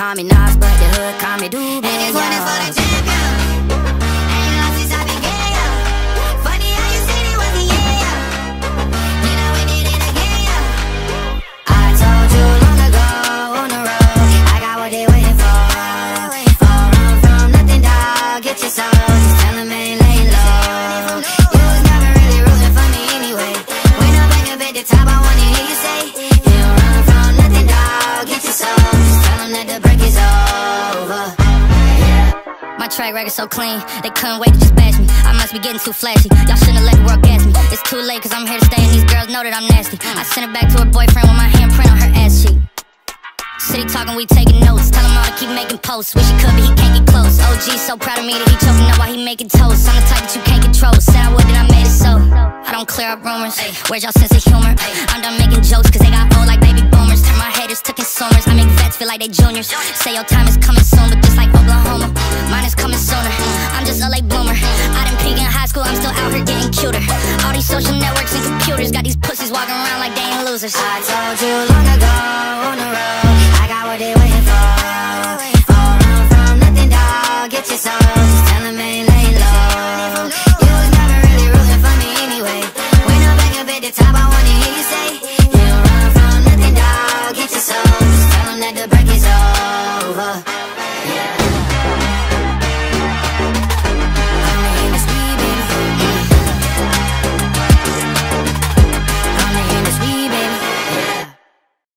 Call me Nas, but the hood call me Doobie. And this one is for the champion. Ain't lost since I. Funny how you said it was the year, yeah. Then I went did it again. I told you long ago on the road, I got what they waiting for. Run from nothing, dog. Get your soul, just tell 'em ain't laying low. You was never really rooting for me anyway. When I'm back up at the top, I wanna hear you say, track record so clean, they couldn't wait to just bash me. I must be getting too flashy. Y'all shouldn't have let the world gas me. It's too late, cause I'm here to stay, and these girls know that I'm nasty. I sent it back to her boyfriend with my handprint on her ass cheek. City talking, we taking notes. Tell him all to keep making posts. Wish he could, but he can't get close. OG so proud of me that he choking up while he making toast. I'm the type that you can't control. Said I would, then I made it so. I don't clear up rumors. Where's y'all sense of humor? I'm done making jokes, cause they got old like baby boomers. Turn my haters to consumers. I make vets feel like they juniors. Say your time is coming soon, but just like cuter. All these social networks and computers got these pussies walking around like they ain't losers. I told you